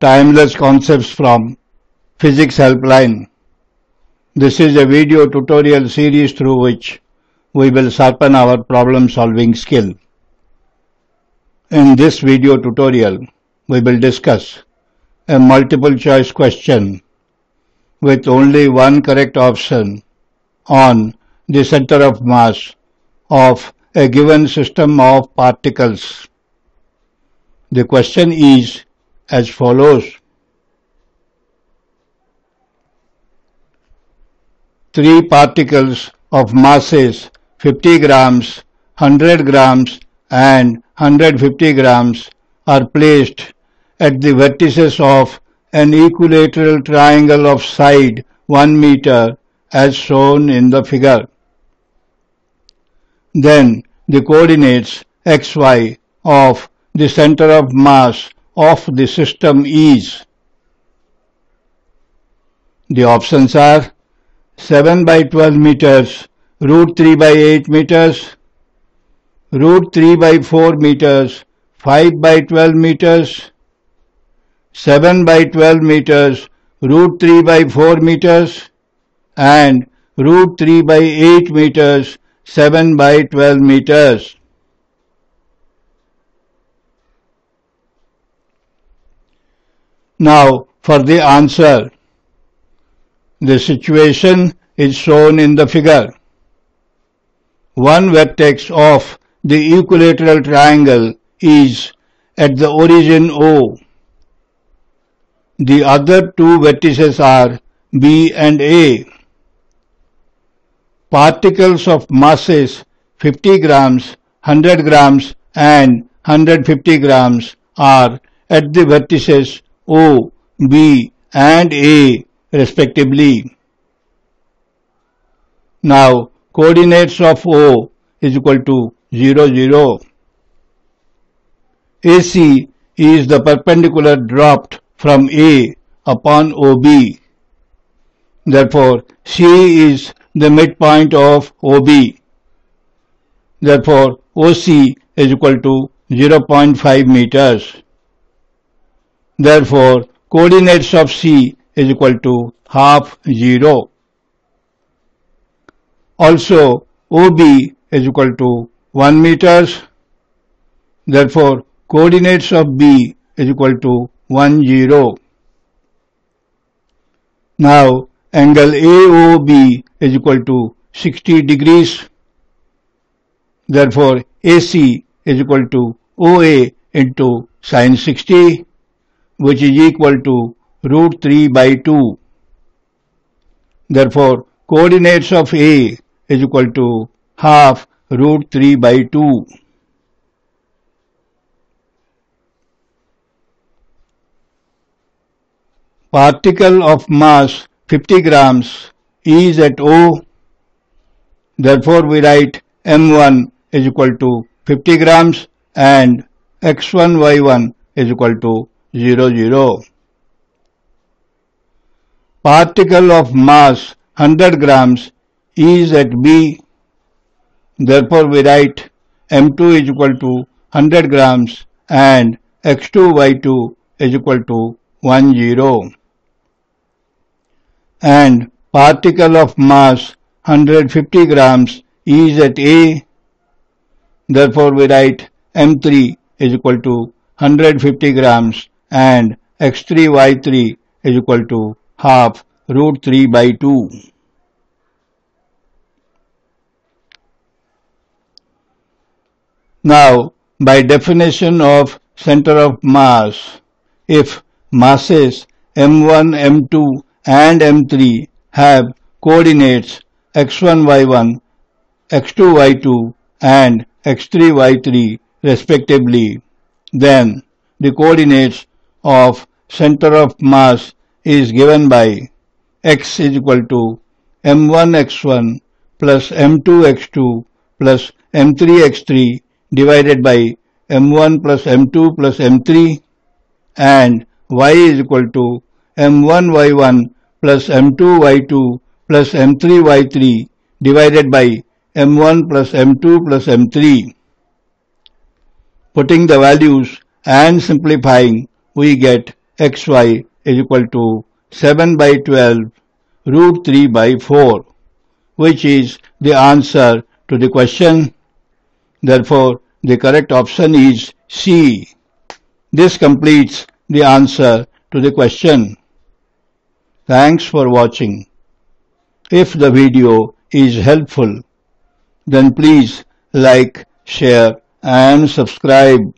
timeless concepts from Physics Helpline. This is a video tutorial series through which we will sharpen our problem solving skill. In this video tutorial, we will discuss a multiple choice question with only one correct option on the center of mass of a given system of particles. The question is as follows. Three particles of masses 50 grams, 100 grams and 150 grams are placed at the vertices of an equilateral triangle of side 1 meter as shown in the figure. Then the coordinates xy of the center of mass of the system is. The options are 7 by 12 meters, root 3 by 8 meters, root 3 by 4 meters, 5 by 12 meters, 7 by 12 meters, root 3 by 4 meters and root 3 by 8 meters, 7 by 12 meters. Now for the answer. The situation is shown in the figure. One vertex of the equilateral triangle is at the origin O. The other two vertices are B and A. Particles of masses 50 grams, 100 grams and 150 grams are at the vertices O, B and A respectively. Now coordinates of O is equal to 0, 0. AC is the perpendicular dropped from A upon OB. Therefore, C is the midpoint of OB. Therefore, OC is equal to 0.5 meters. Therefore, coordinates of C is equal to half 0. Also, OB is equal to 1 meters. Therefore, coordinates of B is equal to 1 0. Now, angle AOB is equal to 60 degrees. Therefore, AC is equal to OA into sine 60 which is equal to root 3 by 2. Therefore, coordinates of A is equal to half root 3 by 2. Particle of mass 50 grams is at O. Therefore, we write M1 is equal to 50 grams and X1, Y1 is equal to 0, 0. Particle of mass 100 grams is at B. Therefore, we write M2 is equal to 100 grams and X2, Y2 is equal to 1, 0. And particle of mass 150 grams is at A. Therefore, we write M3 is equal to 150 grams and x3 y3 is equal to half root 3 by 2. Now, by definition of center of mass, if masses m1, m2 and m3 have coordinates x1, y1, x2, y2 and x3, y3 respectively, then the coordinates of center of mass is given by x is equal to m1 x1 plus m2 x2 plus m3 x3 divided by m1 plus m2 plus m3 and y is equal to m1 y1 plus m2 y2 plus m3 y3 divided by m1 plus m2 plus m3. Putting the values and simplifying we get xy is equal to 7 by 12 root 3 by 4 which is the answer to the question. Therefore, the correct option is C. This completes the answer to the question. Thanks for watching. If the video is helpful, then please like, share and subscribe.